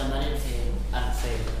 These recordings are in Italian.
permanente al freddo.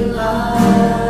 Love.